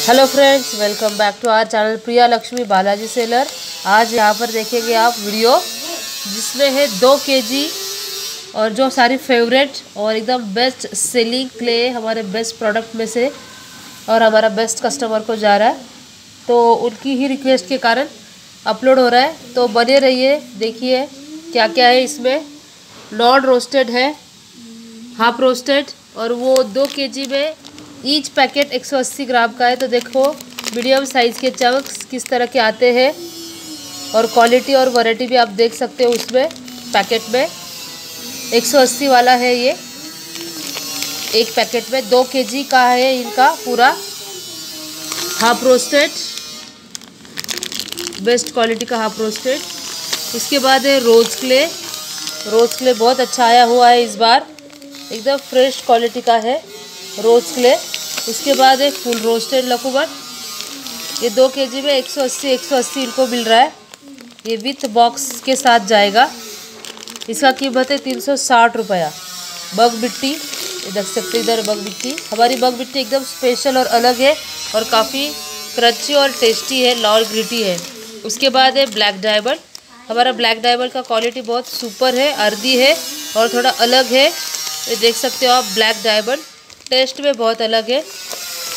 Hello friends welcome back to our channel Priya Lakshmi Balaji seller आज यहाँ पर देखेंगे आप वीडियो जिसमें है दो केजी और जो सारी फेवरेट और एकदम बेस्ट सेलिंग क्ले हमारे बेस्ट प्रोडक्ट में से और हमारा बेस्ट कस्टमर को जा रहा है। तो उनकी ही रिक्वेस्ट के कारण अपलोड हो रहा है। तो बने रहिए, देखिए क्या क्या है इसमें। नॉन रोस्टेड है हाफ़ रोस्टेड और वो दो केजी में ईच पैकेट 180 ग्राम का है तो देखो मीडियम साइज़ के चंक्स किस तरह के आते हैं और क्वालिटी और वैरायटी भी आप देख सकते हो उसमें पैकेट में। 180 वाला है ये। एक पैकेट में दो केजी का है इनका पूरा। हाफ़ रोस्टेड बेस्ट क्वालिटी का हाफ़ रोस्टेड उसके बाद है रोज़ क्ले रोज़ क्ले बहुत अच्छा आया हुआ है इस बार। एकदम फ्रेश क्वालिटी का है। रोज़ क्ले उसके बाद एक फुल रोस्टेड लकूबट ये दो के जी में 180 180 इनको मिल रहा है। ये विथ बॉक्स के साथ जाएगा। इसका कीमत है तीन सौ साठ रुपया। बग मिट्टी। देख सकते इधर बग मिट्टी। हमारी बग मिट्टी एकदम स्पेशल और अलग है और काफ़ी क्रची और टेस्टी है, लॉल ग्रिटी है। उसके बाद है ब्लैक डायमंड हमारा ब्लैक डायमंड का क्वालिटी बहुत सुपर है, अर्दी है और थोड़ा अलग है। ये देख सकते हो आप ब्लैक डायमंड टेस्ट में बहुत अलग है।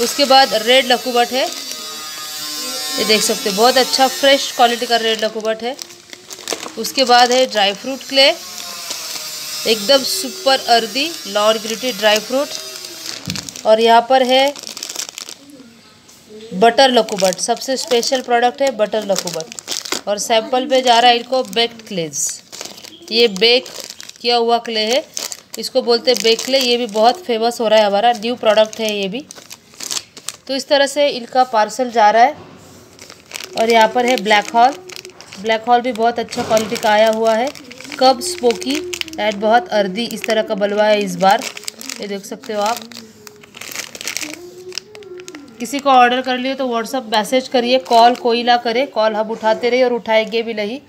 उसके बाद रेड लकूबट है। ये देख सकते हो, बहुत अच्छा फ्रेश क्वालिटी का रेड लकूबट है। उसके बाद है ड्राई फ्रूट क्ले। एकदम सुपर अर्दी लॉर ग्रिटी ड्राई फ्रूट। और यहाँ पर है बटर लकूबट। सबसे स्पेशल प्रोडक्ट है बटर लकूबट। और सैंपल पे जा रहा है इनको बेक्ड क्लेज ये बेक किया हुआ क्ले है। इसको बोलते हैं बेकले ये भी बहुत फ़ेमस हो रहा है हमारा। न्यू प्रोडक्ट है ये भी। तो इस तरह से इनका पार्सल जा रहा है। और यहाँ पर है ब्लैक हॉल ब्लैक हॉल भी बहुत अच्छा क्वालिटी का आया हुआ है। कब स्पोकी एंड बहुत अर्दी इस तरह का बलवा है इस बार। ये देख सकते हो आप। किसी को ऑर्डर कर लिए तो व्हाट्सअप मैसेज करिए। कॉल कोई ना करे। कॉल हम उठाते रहिए और उठाएँगे भी नहीं।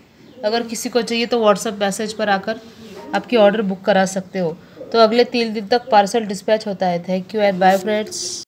अगर किसी को चाहिए तो व्हाट्सअप मैसेज पर आकर। आपकी ऑर्डर बुक करा सकते हो। तो अगले तीन दिन तक पार्सल डिस्पैच होता है। Thank you and bye friends